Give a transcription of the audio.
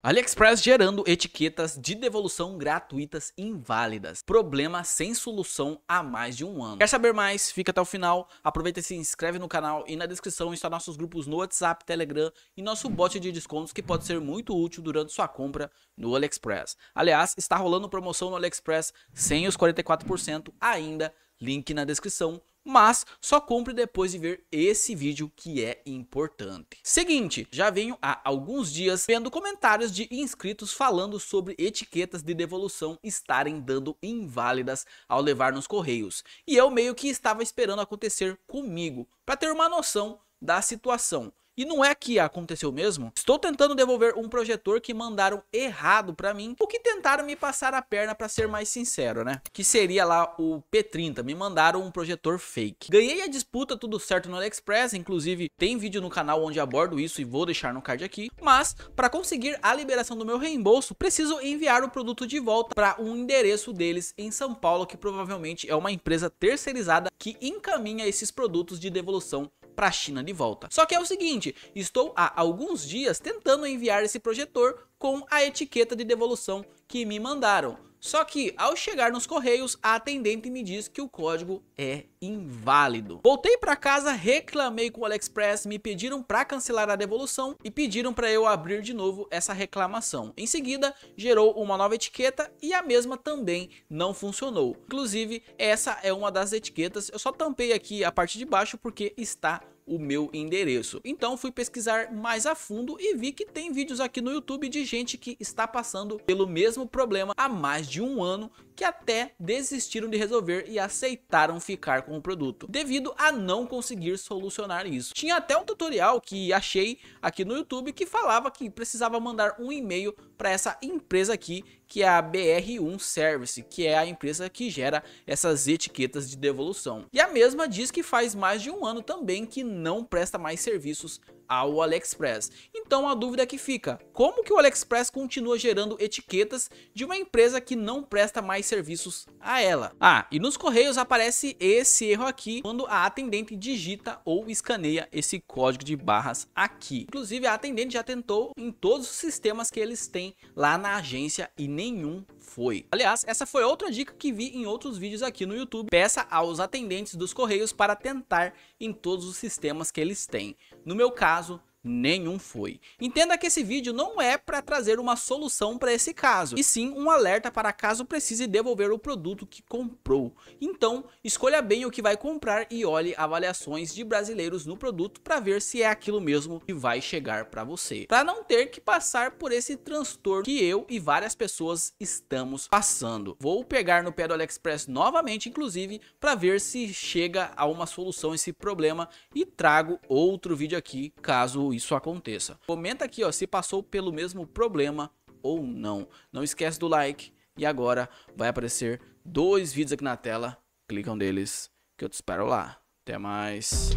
AliExpress gerando etiquetas de devolução gratuitas inválidas. Problema sem solução há mais de um ano. Quer saber mais? Fica até o final. Aproveita e se inscreve no canal e na descrição estão nossos grupos no WhatsApp, Telegram e nosso bot de descontos que pode ser muito útil durante sua compra no AliExpress. Aliás, está rolando promoção no AliExpress sem os 44% ainda. Link na descrição mas só compre depois de ver esse vídeo que é importante. Seguinte, já venho há alguns dias vendo comentários de inscritos falando sobre etiquetas de devolução estarem dando inválidas ao levar nos correios. E eu meio que estava esperando acontecer comigo, para ter uma noção da situação. E não é que aconteceu mesmo? Estou tentando devolver um projetor que mandaram errado para mim, o que tentaram me passar a perna para ser mais sincero, né? Que seria lá o P30, me mandaram um projetor fake. Ganhei a disputa tudo certo no AliExpress, inclusive tem vídeo no canal onde abordo isso e vou deixar no card aqui, mas para conseguir a liberação do meu reembolso, preciso enviar o produto de volta para um endereço deles em São Paulo, que provavelmente é uma empresa terceirizada que encaminha esses produtos de devolução para a China de volta. Só que é o seguinte, estou há alguns dias tentando enviar esse projetor com a etiqueta de devolução que me mandaram. Só que ao chegar nos correios, a atendente me diz que o código é inválido. Voltei para casa, reclamei com o AliExpress, me pediram para cancelar a devolução e pediram para eu abrir de novo essa reclamação. Em seguida, gerou uma nova etiqueta e a mesma também não funcionou. Inclusive, essa é uma das etiquetas, eu só tampei aqui a parte de baixo porque está o meu endereço. Então fui pesquisar mais a fundo e vi que tem vídeos aqui no YouTube de gente que está passando pelo mesmo problema há mais de um ano que até desistiram de resolver e aceitaram ficar com o produto, devido a não conseguir solucionar isso. Tinha até um tutorial que achei aqui no YouTube que falava que precisava mandar um e-mail para essa empresa aqui, que é a BR1 Service, que é a empresa que gera essas etiquetas de devolução. E a mesma diz que faz mais de um ano também que não presta mais serviços ao AliExpress. Então a dúvida que fica, como que o AliExpress continua gerando etiquetas de uma empresa que não presta mais serviços a ela? Ah, e nos correios aparece esse erro aqui quando a atendente digita ou escaneia esse código de barras aqui. Inclusive a atendente já tentou em todos os sistemas que eles têm lá na agência e nenhum foi. Aliás, essa foi outra dica que vi em outros vídeos aqui no YouTube. Peça aos atendentes dos correios para tentar em todos os sistemas que eles têm. No meu caso, nenhum foi. Entenda que esse vídeo não é para trazer uma solução para esse caso, e sim um alerta para caso precise devolver o produto que comprou. Então, escolha bem o que vai comprar e olhe avaliações de brasileiros no produto para ver se é aquilo mesmo que vai chegar para você. Para não ter que passar por esse transtorno que eu e várias pessoas estamos passando. Vou pegar no pé do AliExpress novamente, inclusive, para ver se chega a uma solução esse problema e trago outro vídeo aqui caso isso aconteça. Comenta aqui ó, se passou pelo mesmo problema ou não. Não esquece do like e agora vai aparecer dois vídeos aqui na tela. Clica um deles que eu te espero lá. Até mais.